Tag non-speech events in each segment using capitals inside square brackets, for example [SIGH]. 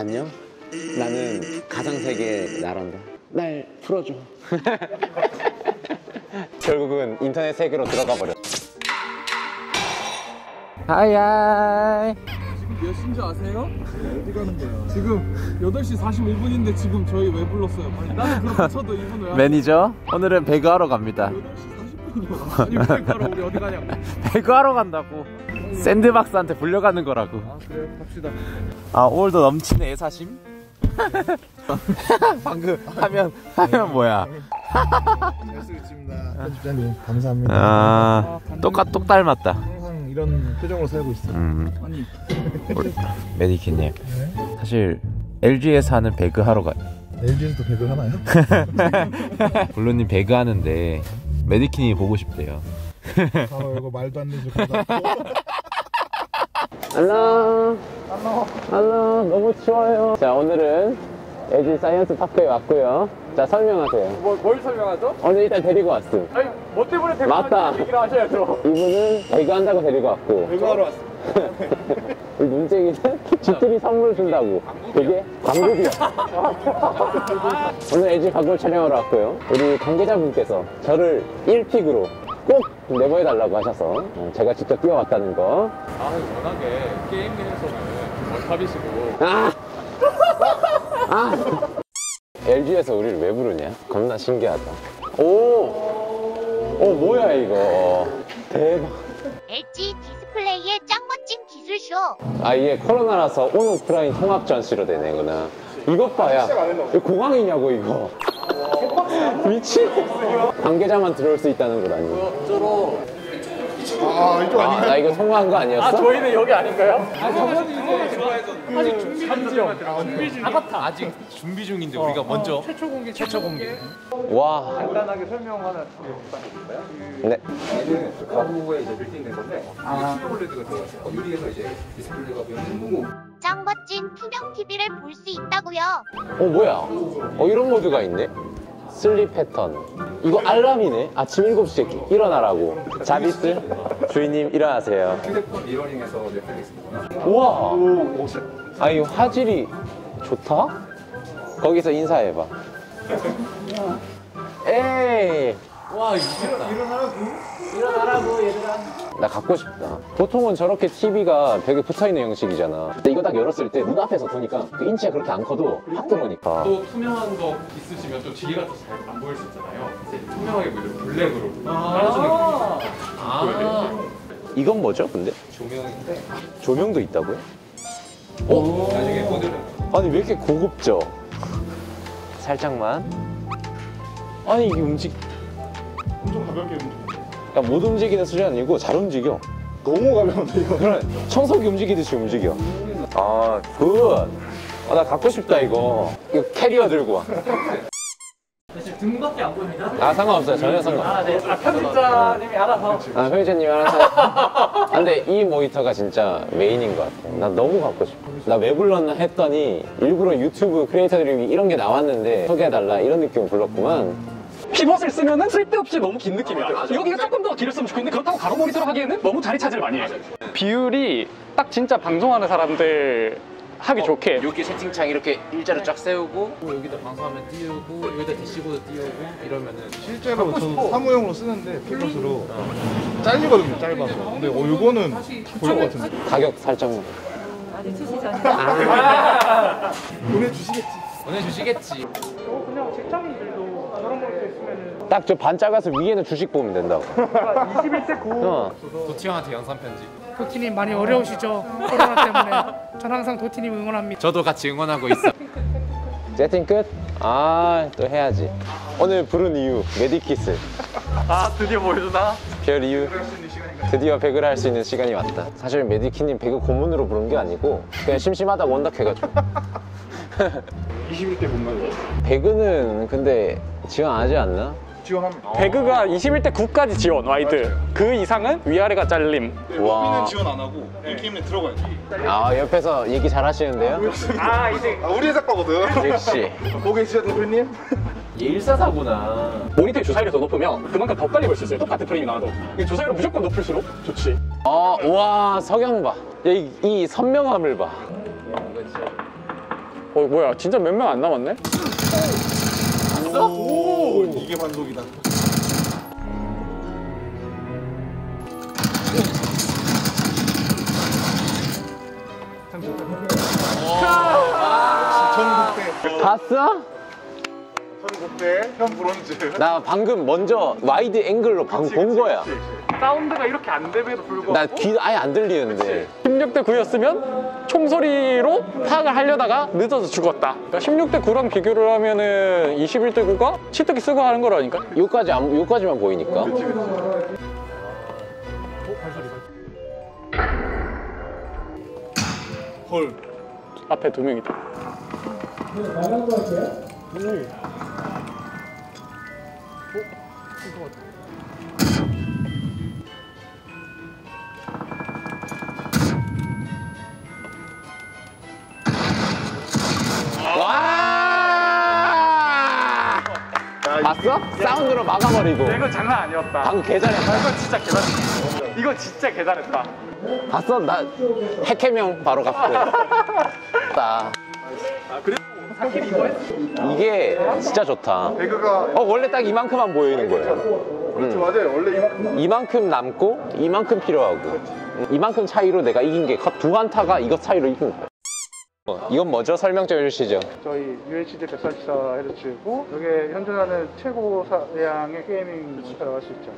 안녕. 나는 가상 세계의 나란다. 날 풀어줘. [LAUGHS] 결국은 인터넷 세계로 들어가 버렸. Hi hi. 몇 시인지 아세요? 어디 가는 거야? 지금 8시 45분인데 지금 저희 왜 불렀어요? 아니 나는 그렇게 쳐도 이분 왜 매니저 오늘은 배그 하러 갑니다. 8시 40분이요 아니 왜 가러 우리 어디 가냐고 배그 하러 간다고. 샌드박스한테 불려가는 거라고. 아 그래 갑시다 아 오늘도 넘치는 애사심? [LAUGHS] 방금 하면 하면 뭐야? 잘 쓰겠습니다. 편집자님 감사합니다. 아 똑같 똑 닮았다. 항상 이런 표정으로 살고 있어요. 음 아니 메디키님 사실 LG에서 하는 배그 하러 가. LG에서도 배그 하나요? [LAUGHS] 블루님 배그 하는데 메디키님이 보고 싶대요. 바로 [LAUGHS] 이거 말도 안 소리 하다. 안녕. 안녕. 너무 추워요. 자 오늘은 LG 사이언스 파크에 왔고요. 자 설명하세요. 뭐, 뭘 설명하죠? 오늘 일단 데리고 왔음. 아니 뭐 때문에 대표 맞다. 얘기를 하셔야죠 이분은 배그 한다고 데리고 왔고 배그 하러 왔어. [LAUGHS] 우리 눈쟁이는 [LAUGHS] 집들이 선물 준다고 그게 광고비야 오늘 LG 광고 촬영하러 왔고요 우리 관계자분께서 저를 1pick으로 꼭 내보해달라고 하셔서 어, 제가 직접 뛰어왔다는 거 아 워낙에 게임 내에서는 월탑이시고 아! 아! LG에서 우리를 왜 부르냐? 겁나 신기하다 오! 오 뭐야 이거 대박 LG 디스플레이의 짱 멋진 기술쇼. 아 이게 코로나라서 온 오프라인 통합 전시로 되네구나 이것 봐야. 공항이냐고 이거. 미친. 관계자만 들어올 수 있다는 거 아니야 아 이쪽 아, 나 이거 통화한 거 아니었어? 저희는 여기 아닌가요? 아 저번에 이제 아직 준비 중이죠. 아바타 아직 준비 중인데 우리가 먼저 최초 공개 최초 공개. 와. 간단하게 설명하는 네. 가구에 이제 빌딩된 건데 아. 슈퍼올레드가 들어가서 유리에서 이제 디스플레이가 보이는 거고. 짱 멋진 투명 TV를 볼 수 있다고요. 어 뭐야? 어 이런 모드가 있네? sleep 패턴 이거 알람이네. 아침 7시에 일어나라고. 자비스 주인님 일어나세요. 휴대폰 mirroring에서 넷플릭스거나? 우와! 아 이 화질이 좋다? 거기서 인사해봐. [LAUGHS] 에이 와 일어나라고 얘들아 나 갖고 싶다 보통은 저렇게 TV가 벽에 붙어있는 형식이잖아 근데 이거 딱 열었을 때 눈앞에서 보니까 그 인치가 그렇게 안 커도 확 들어오니까 또 투명한 거 있으시면 또 뒤가 더잘안 보일 수 있잖아요. 투명하게 보이는 블랙으로 거. 아 이건 뭐죠 근데? 조명인데 조명도 있다고요? 어? 나중에 모델은 아니 왜 이렇게 고급져? 살짝만. 아니 이게 움직. 엄청 가볍게 움직여. 그러니까 못 움직이는 수준이 아니고 잘 움직여. 너무 가벼운데 이거. 그래 청소기 움직이듯이 움직여. 아 good. 아, 나 갖고 싶다 이거. 이거 캐리어 들고 와. 사실 등밖에 안 보입니다. 아 상관없어요 전혀 상관. 아, 네. 아, 편집자님이 알아서. 아 편집자님 알아서. 아, 근데 이 모니터가 진짜 메인인 것 같아. 나 너무 갖고 싶어. 나 왜 불렀나 했더니 일부러 유튜브 크리에이터들이 이런 게 나왔는데 소개해달라 이런 느낌을 불렀구만. 피벗을 쓰면은 쓸데없이 너무 긴 느낌이야. 여기가 조금 더 길었으면 좋겠는데 그렇다고 가로 모니터로 하기에는 너무 자리 차지를 많이 해. 비율이 딱 진짜 방송하는 사람들 하기 좋게 여기 채팅창 이렇게 일자로 쫙 세우고 여기다 방송하면 띄우고 여기다 대시보드 띄우고 이러면은 실제로 저도 사무용으로 쓰는데 피벗으로 잘리거든요 짧아서. 근데 어 이거는 볼것 같은데. 가격 살짝만. [LAUGHS] 보내주시겠지. 보내주시겠지. 그냥 직장인들도 저런 모니터 있으면은 딱 저 반 작아서 위에는 주식 보면 된다고. 21대 9 어. 도티형한테 영상 편지. 도티님 많이 어려우시죠? 코로나 때문에. 전 항상 도티님 응원합니다. 저도 같이 응원하고 있어. 세팅 끝? 아, 또 해야지. 오늘 부른 이유, 메디키스. 아 드디어 보여주나? 별 이유. 드디어 배그를 할 수 있는 시간이 왔다. 사실 메디키님 배그 고문으로 부른 게 아니고 그냥 심심하다고 원탁해가지고. 21대 9인가요. [LAUGHS] 배그는 근데 지원 안 하지 않나? 지원합니다. 배그가 21대 9까지 지원 와이드. 그 이상은 위아래가 잘림. 와. 로비는 지원 안 하고 이 게임에 들어가야지. 아, 옆에서 얘기 잘 하시는데요? 아 이제 아 우리 회사거든. 역시. [LAUGHS] 보고 계시죠 대표님? 얘 일사사구나. 모니터의 주사율이 더 높으면 그만큼 더 빨리 볼 수 있어요. 똑같은 프레임이 나와도. 이 주사율은 무조건 높을수록 좋지. 아, 와, 석양 봐. 야, 이, 이 선명함을 봐. 어 뭐야 진짜 몇 명 안 남았네? 이게 반독이다. 전국대, 봤어? 전국대, 현 브론즈. 나 방금 먼저 wide angle로 방금 본 거야. 사운드가 이렇게 안 됨에도 불구하고 나 귀 아예 안 들리는데. 16대 9였으면 총소리로 파악을 하려다가 늦어서 죽었다. 그러니까 16대 9랑 비교를 하면은 21대 9가 치트키 쓰고 하는 거라니까. 요까지 안, 요까지만 보이니까. 헐. 앞에 두 명이다. 와! 봤어? 사운드로 막아버리고. 이거 장난 아니었다. 방금 개 잘했다. 이거 진짜 개잘했다. 이거 진짜 개잘했다. 봤어? 나 핵해명 바로 갔고. [LAUGHS] 나. 이게 진짜 좋다. 배그가 어 원래 딱 이만큼만 보이는 거예요. 그렇죠 맞아요. 원래 이만큼 이만큼 남고 이만큼 필요하고 이만큼 차이로 내가 이긴 게 두 한타가 이것 차이로 이긴 거야. 어, 이건 뭐죠? 설명 좀 해주시죠. 저희 UHD 144Hz고 이게 현존하는 최고 사양의 게이밍 모니터라고 할 수 있죠.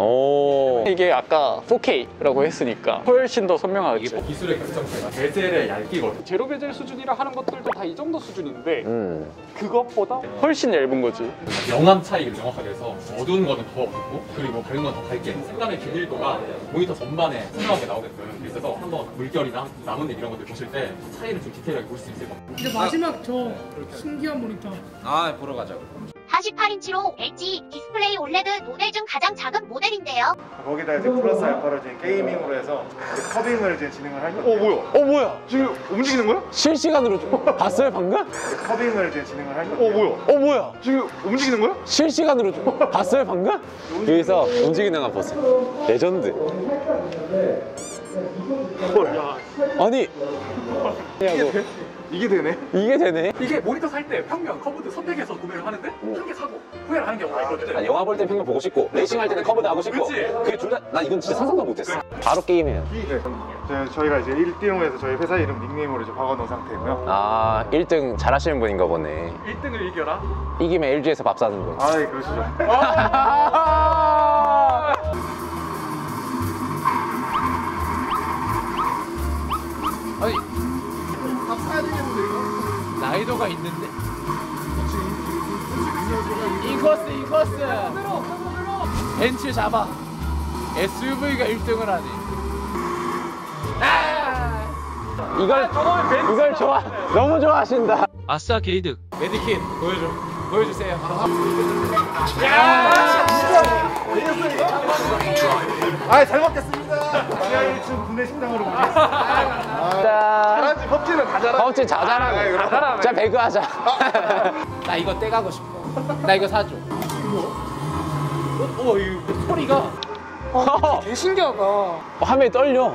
오. 이게 아까 4K라고 했으니까 훨씬 더 선명하겠지. 기술의 결정체가 베젤의 얇기거든. 제로 베젤 수준이라 하는 것들도 다 이 정도 수준인데 음. 그것보다 훨씬 얇은 거지. 영암 차이를 정확하게 해서 어두운 거는 더 어둡고 그리고 밝은 건 더 밝게 색감의 비밀도가 모니터 전반에 선명하게 나오게끔 있어서 한번 물결이나 나뭇잎 이런 것들 보실 때 차이를 좀 디테일하게 볼 수 있을 것 같아요. 근데 마지막 저 신기한 모니터 48인치로 LG 디스플레이 올레드 모델 중 가장 작은 모델인데요. 거기다 이제 플러스 알파로 이제 게이밍으로 해서 이제 curving을 이제 진행을 할 건데. 어 뭐야? 어 뭐야? 지금 움직이는 거야? 실시간으로 [LAUGHS] 봤어요 방금? curving을 이제 진행을 할 건데. 어 뭐야? 어 뭐야? 지금 움직이는 거야? 실시간으로 봤어요 방금? [LAUGHS] 여기서 움직이는 거 보세요. 레전드. 아니 이게 되네. 이게 되네? 이게 모니터 살 때 평면 curved 선택해서 구매를 하는데 한 개 사고 후회를 하는 경우가 있거든. 아, 영화 볼 때 평면 보고 싶고 레이싱 할 때는 curved 하고 싶고 그치? 그게 둘 다 난 이건 진짜 상상도 못했어 바로 게임해요 네. 저- 저희가 이제 1띠용에서 저희 회사 이름 닉네임으로 이제 박아놓은 상태고요. 아 1등 잘하시는 분인가 보네 1등을 이겨라. 이기면 LG에서 밥 사는 분 아, 예, [LAUGHS] 그러시죠. 나이도가 있는데. 이거스 이거스. 벤츠 잡아. SUV가 1등을 하네. 이걸 이걸 좋아 너무 좋아하신다 아싸 게이득 메디킷 보여줘. 보여주세요. 아, 잘 먹겠습니다. 지하 1층 구내 식당으로 모시겠습니다. 펍지는 다 잘하지. 허우치 자잘하네. 자 배그하자. [LAUGHS] 나 이거 떼가고 싶어. 나 이거 사줘. 어, 이 소리가. 개 신기하다. 화면이 떨려.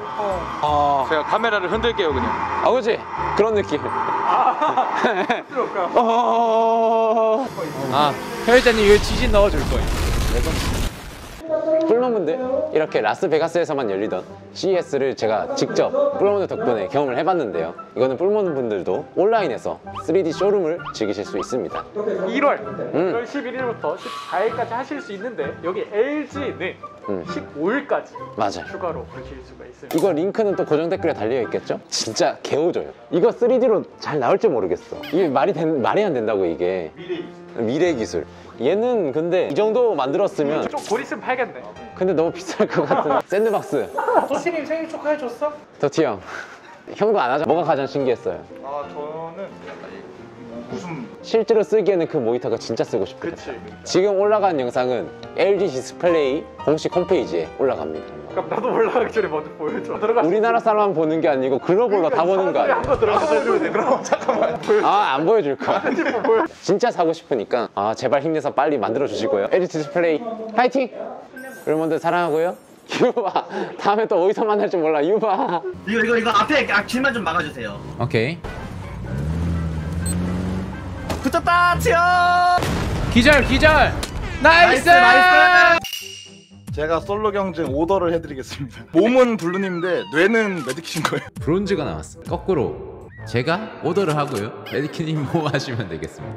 아, 제가 카메라를 흔들게요 그냥. 아 그치? 그런 느낌. [LAUGHS] 어... 아, 편의자님 이거 지진 넣어줄 거예요. 뿔먼분들 이렇게 라스베가스에서만 열리던 CES를 제가 직접 뿔먼들 덕분에 경험을 해봤는데요 이거는 뿔먼분들도 온라인에서 3D 쇼룸을 즐기실 수 있습니다 1월 음. 1월 11일부터 14일까지 하실 수 있는데 여기 LG는 음. 15일까지 맞아요 추가로 보실 수가 있습니다. 이거 링크는 또 고정 댓글에 달려 있겠죠? 진짜 개오져요. 이거 3D로 잘 나올지 모르겠어. 이게 말이 된, 말이 안 된다고 이게. 미래 기술. 얘는 근데 이 정도 만들었으면 좀곧 있으면 팔겠네. 근데 너무 비쌀 것 같은 [LAUGHS] 샌드박스. 도티님 생일 축하해줬어? 도티 형. 형도 안 하죠? 뭐가 가장 신기했어요? 아, 저는 무슨 실제로 쓰기에는 그 모니터가 진짜 쓰고 싶어요. 지금 올라간 영상은 LG 디스플레이 공식 홈페이지에 올라갑니다. 그럼 나도 올라가기 전에 먼저 보여줘. 들어가. [LAUGHS] 우리나라 사람만 보는 게 아니고 글로벌로 다 보는 거 아니야? 한번 들어가서 돼. 그럼 잠깐만. 아, 안 보여줄 거야. 진짜 사고 싶으니까 아, 제발 힘내서 빨리 만들어 주시고요. LG 디스플레이 파이팅! 여러분들 사랑하고요. 유바 다음에 또 어디서 만날지 몰라 유바 이거 이거 이거 앞에 아, 길만 좀 막아주세요. 오케이. 붙었다 치어 기절 기절 nice nice 제가 솔로 경쟁 오더를 해드리겠습니다. [LAUGHS] 몸은 블루님인데 뇌는 매드키신 거예요. 브론즈가 나왔어. 거꾸로 제가 오더를 하고요. 메디키님 뭐 하시면 되겠습니다.